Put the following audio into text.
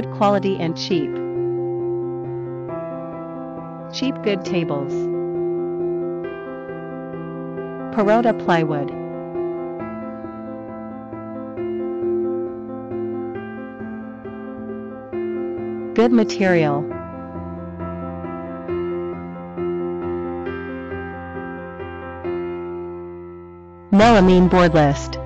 good quality and cheap. Cheap good tables. Perota plywood. Good material. Melamine board list.